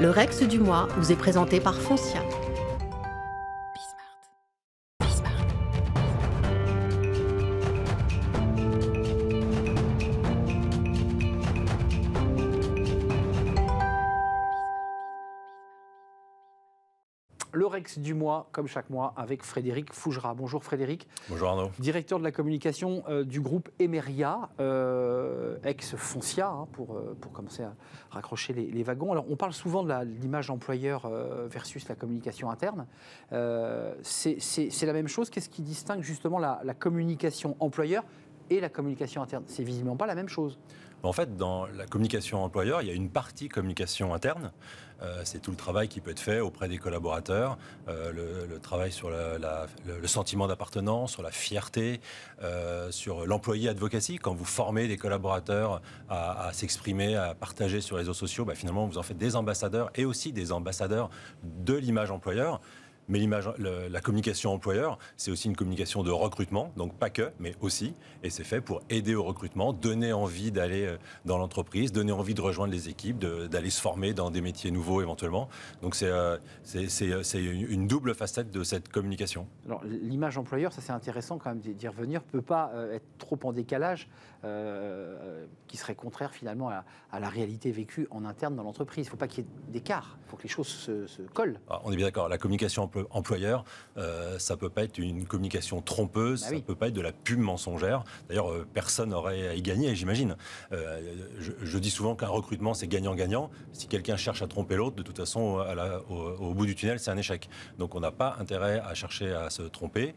Le Rex du mois vous est présenté par Foncia. Le Rex du mois, comme chaque mois, avec Frédéric Fougera. Bonjour Frédéric. Bonjour Arnaud. Directeur de la communication euh, du groupe Emeria, euh, ex-Foncia, hein, pour, euh, pour commencer à raccrocher les, les wagons. Alors, on parle souvent de l'image employeur euh, versus la communication interne. C'est c'est la même chose. Qu'est-ce qui distingue justement la, la communication employeur et la communication interne? C'est visiblement pas la même chose. En fait, dans la communication employeur, il y a une partie communication interne. Euh, c'est tout le travail qui peut être fait auprès des collaborateurs, euh, le, travail sur le, sentiment d'appartenance, sur la fierté, euh, sur l'employé advocacy. Quand vous formez des collaborateurs à, à s'exprimer, à partager sur les réseaux sociaux, bah, finalement, vous en faites des ambassadeurs et aussi des ambassadeurs de l'image employeur. Mais l'image, la communication employeur, c'est aussi une communication de recrutement, donc pas que, mais aussi. Et c'est fait pour aider au recrutement, donner envie d'aller euh, dans l'entreprise, donner envie de rejoindre les équipes, d'aller se former dans des métiers nouveaux éventuellement. Donc c'est euh, c'est une double facette de cette communication. Alors, l'image employeur, ça c'est intéressant quand même d'y revenir, peut pas euh, être trop en décalage, euh, euh, qui serait contraire finalement à, à la réalité vécue en interne dans l'entreprise. Il ne faut pas qu'il y ait d'écart, il faut que les choses se, se collent. Alors, on est bien d'accord, la communication employeur, euh, ça peut pas être une communication trompeuse, Bah ça oui. peut pas être de la pub mensongère. D'ailleurs, euh, personne n'aurait à y gagner, j'imagine. Euh, je, je dis souvent qu'un recrutement, c'est gagnant-gagnant. Si quelqu'un cherche à tromper l'autre, de toute façon, à la- au, au bout du tunnel, c'est un échec. Donc, on n'a pas intérêt à chercher à se tromper.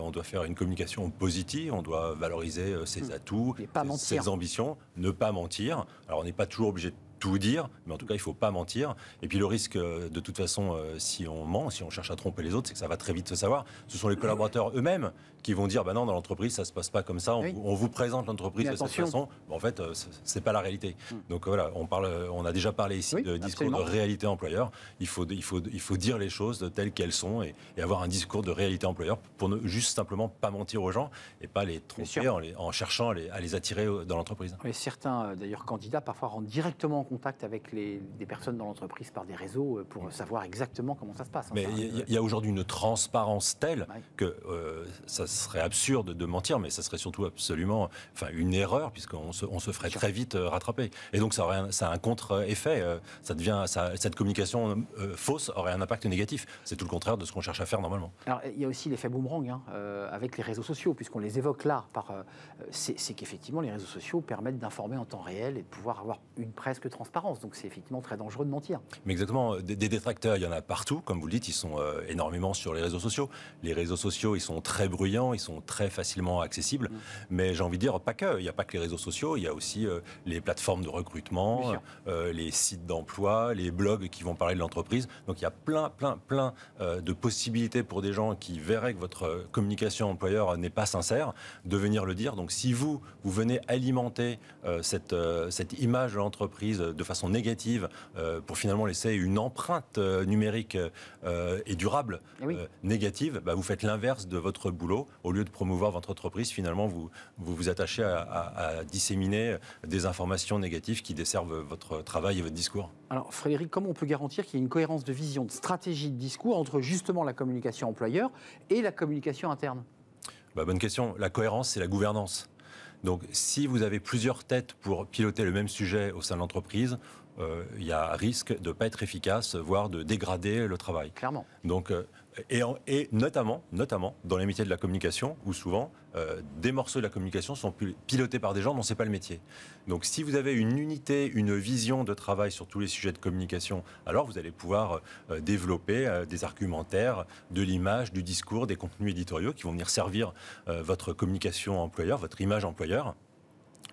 On doit faire une communication positive, on doit valoriser ses Hmm. atouts, ses- ses ambitions, ne pas mentir. Alors, on n'est pas toujours obligé de tout dire, mais en tout cas, il ne faut pas mentir. Et puis le risque, euh, de toute façon, euh, si on ment, si on cherche à tromper les autres, c'est que ça va très vite se savoir. Ce sont les collaborateurs eux-mêmes qui vont dire, bah non, dans l'entreprise, ça se passe pas comme ça. On, Oui. on vous présente l'entreprise de cette façon. Bon, en fait, euh, c'est- c'est pas la réalité. Hmm. Donc voilà, on parle, on a déjà parlé ici Oui, de discours absolument. de réalité employeur. Il faut, il faut, il faut dire les choses telles qu'elles sont et, et avoir un discours de réalité employeur pour ne juste simplement pas mentir aux gens et pas les tromper en, les- en cherchant à les, à les attirer dans l'entreprise. Certains, d'ailleurs, candidats parfois rentrent directement en contact avec les, des personnes dans l'entreprise par des réseaux euh, pour savoir exactement comment ça se passe. hein. Mais Enfin, il y, euh, il y a aujourd'hui une transparence telle Ouais. que euh, ça serait absurde de mentir, mais ça serait surtout absolument enfin, une erreur, puisqu'on se, on se ferait très vite rattraper. Et donc ça, aurait un, ça a un contre-effet. ça devient, ça- cette communication euh, fausse aurait un impact négatif. C'est tout le contraire de ce qu'on cherche à faire normalement. Alors, il y a aussi l'effet boomerang hein, euh, avec les réseaux sociaux, puisqu'on les évoque là. Par, c'est c'est qu'effectivement, les réseaux sociaux permettent d'informer en temps réel et de pouvoir avoir une presque transparence. Donc, c'est effectivement très dangereux de mentir. Mais exactement, des, des détracteurs, il y en a partout. Comme vous le dites, ils sont euh, énormément sur les réseaux sociaux. Les réseaux sociaux, ils sont très bruyants, ils sont très facilement accessibles. Mm. Mais j'ai envie de dire, pas que. Il n'y a pas que les réseaux sociaux, il y a aussi euh, les plateformes de recrutement, euh, les sites d'emploi, les blogs qui vont parler de l'entreprise. Donc il y a plein, plein, plein de possibilités pour des gens qui verraient que votre communication employeur n'est pas sincère de venir le dire. Donc si vous, vous venez alimenter cette, cette image de l'entreprise de façon négative euh, pour finalement laisser une empreinte euh, numérique euh, et durable Eh oui. négative, bah, vous faites l'inverse de votre boulot. Au lieu de promouvoir votre entreprise, finalement, vous vous, vous attachez à, à- à disséminer des informations négatives qui desservent votre travail et votre discours. Alors, Frédéric, comment on peut garantir qu'il y ait une cohérence de vision, de stratégie, de discours entre justement la communication employeur et la communication interne? Bah, bonne question. La cohérence, c'est la gouvernance. Donc, si vous avez plusieurs têtes pour piloter le même sujet au sein de l'entreprise, il y a risque de ne pas être efficace, voire de dégrader le travail. Clairement. Donc, euh, et, en- et notamment, notamment dans les métiers de la communication, où souvent euh, des morceaux de la communication sont pil- pilotés par des gens dont c'est pas le métier. Donc, si vous avez une unité, une vision de travail sur tous les sujets de communication, alors vous allez pouvoir euh, développer euh, des argumentaires, de l'image, du discours, des contenus éditoriaux qui vont venir servir euh, votre communication employeur, votre image employeur.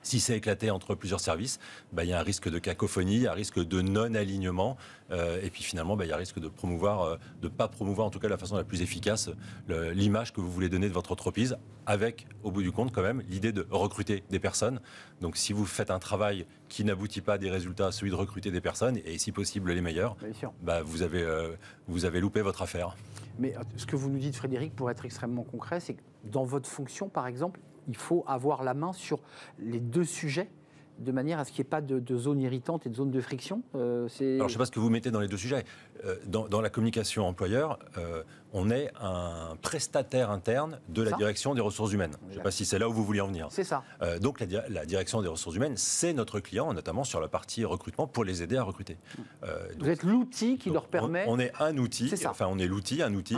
Si c'est éclaté entre plusieurs services, bah, il y a un risque de cacophonie, un risque de non-alignement, euh, et puis finalement, bah, il y a un risque de promouvoir, euh, de pas promouvoir en tout cas de la façon la plus efficace l'image que vous voulez donner de votre entreprise, avec au bout du compte quand même l'idée de recruter des personnes. Donc si vous faites un travail qui n'aboutit pas à des résultats, celui de recruter des personnes, et si possible les meilleurs, bah, vous, avez, euh, vous avez loupé votre affaire. Mais ce que vous nous dites, Frédéric, pour être extrêmement concret, c'est que dans votre fonction, par exemple, il faut avoir la main sur les deux sujets de manière à ce qu'il n'y ait pas de, de zone irritante et de zone de friction euh, Alors, je ne sais pas ce que vous mettez dans les deux sujets. Euh, dans, la communication employeur, euh, on est un prestataire interne de la direction des ressources humaines. Je ne sais pas si c'est là où vous vouliez en venir. C'est ça. donc, la, direction des ressources humaines, c'est notre client, notamment sur la partie recrutement, pour les aider à recruter. vous êtes l'outil qui leur permet. On, est un outil, enfin, on est l'outil, un outil,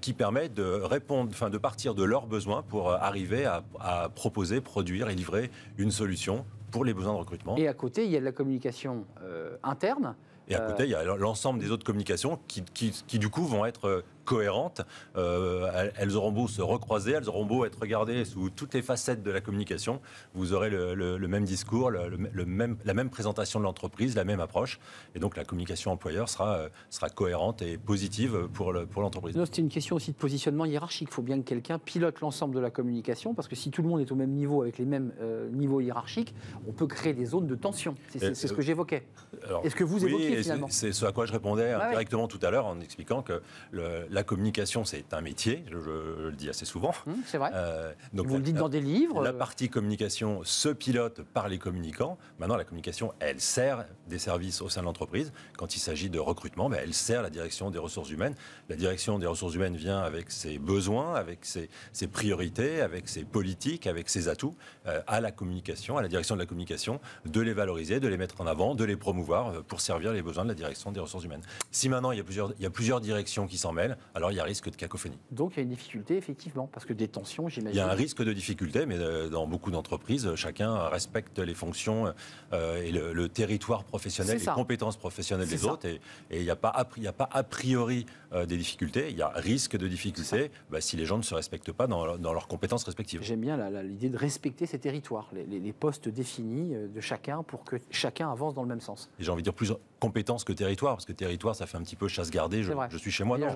qui permet de répondre, enfin, de partir de leurs besoins pour arriver à, à proposer, produire et livrer une solution pour les besoins de recrutement. Et à côté, il y a de la communication euh, interne. Et à côté, il y a l'ensemble des autres communications qui, qui, qui, du coup, vont être euh, cohérentes. Euh, elles auront beau se recroiser, elles auront beau être regardées sous toutes les facettes de la communication. Vous aurez le, même discours, le, même, la même présentation de l'entreprise, la même approche. Et donc la communication employeur sera, euh, sera cohérente et positive pour l'entreprise. Pour C'est une question aussi de positionnement hiérarchique. Il faut bien que quelqu'un pilote l'ensemble de la communication parce que si tout le monde est au même niveau avec les mêmes euh, niveaux hiérarchiques, on peut créer des zones de tension. C'est ce que j'évoquais. Est-ce que vous évoquez finalement? C'est ce à quoi je répondais directement tout à l'heure en expliquant que la la communication, c'est un métier, je, le dis assez souvent. Mmh, c'est vrai. Euh, donc Vous le dites dans des livres. La partie communication se pilote par les communicants. Maintenant, la communication, elle sert des services au sein de l'entreprise. Quand il s'agit de recrutement, ben, elle sert la direction des ressources humaines. La direction des ressources humaines vient avec ses besoins, avec ses, priorités, avec ses politiques, avec ses atouts euh, à la communication, à la direction de la communication, de les valoriser, de les mettre en avant, de les promouvoir euh, pour servir les besoins de la direction des ressources humaines. Si maintenant il y a plusieurs, il y a plusieurs directions qui s'en mêlent, alors il y a risque de cacophonie. Donc il y a une difficulté, effectivement, parce que des tensions, j'imagine. Il y a un risque de difficulté, mais euh, dans beaucoup d'entreprises, chacun respecte les fonctions euh, et le, territoire professionnel, les compétences professionnelles des autres. Et, il n'y a, pas a pas a priori euh, des difficultés, il y a risque de difficultés bah, si les gens ne se respectent pas dans, leurs compétences respectives. J'aime bien l'idée de respecter ces territoires, les, postes définis de chacun pour que chacun avance dans le même sens. J'ai envie de dire plus compétences que territoire, parce que territoire, ça fait un petit peu chasse gardée. Je, je suis chez moi. Non,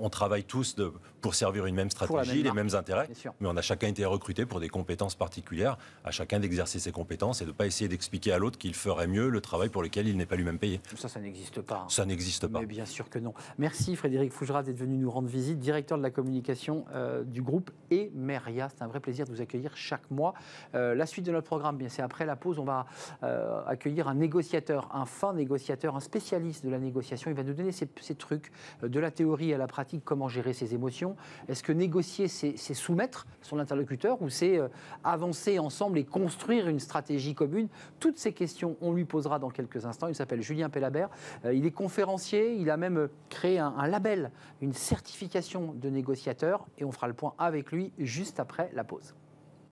on, travaille tous de, pour servir une même stratégie, les mêmes intérêts, mais on a chacun été recruté pour des compétences particulières, à chacun d'exercer ses compétences et de ne pas essayer d'expliquer à l'autre qu'il ferait mieux le travail pour lequel il n'est pas lui-même payé. Ça, ça n'existe pas. Hein. Ça n'existe pas. Mais bien sûr que non. Merci Frédéric Fougerat d'être venu nous rendre visite, directeur de la communication euh, du groupe Emeria. C'est un vrai plaisir de vous accueillir chaque mois. Euh, la suite de notre programme, bien c'est après la pause, on va euh, accueillir un négociateur, un fin négociateur, un spécialiste de la négociation. Il va nous donner ces trucs de la théorie à la pratique, comment gérer ses émotions. Est-ce que négocier, c'est soumettre son interlocuteur ou c'est euh, avancer ensemble et construire une stratégie commune? Toutes ces questions, on lui posera dans quelques instants. Il s'appelle Julien Pellabert. Euh, il est conférencier. Il a même euh, créé un, un label, une certification de négociateur. Et on fera le point avec lui juste après la pause.